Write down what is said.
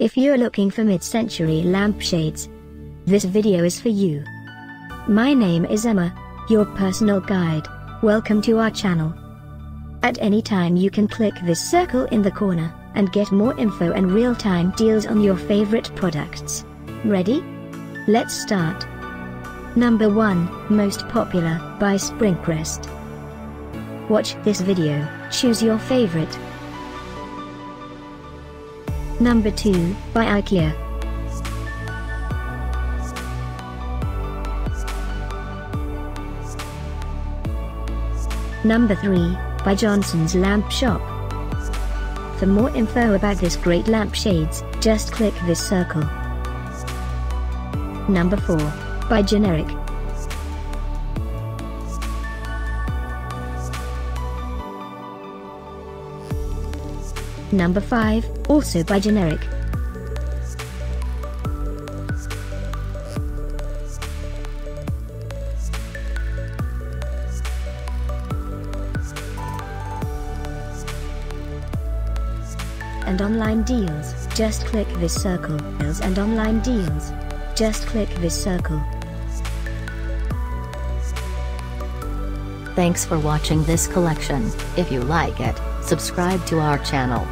If you're looking for mid-century lampshades, this video is for you. My name is Emma, your personal guide. Welcome to our channel. At any time you can click this circle in the corner, and get more info and real-time deals on your favorite products. Ready? Let's start. Number 1, Most Popular, by Springcrest. Watch this video, choose your favorite. Number 2, by IKEA. Number 3, by Johnson's Lamp Shop. For more info about this great lampshades, just click this circle. Number 4, by Generic. Number 5, also by Generic. and online deals, just click this circle. Deals and online deals. Just click this circle. Thanks for watching this collection. If you like it, subscribe to our channel.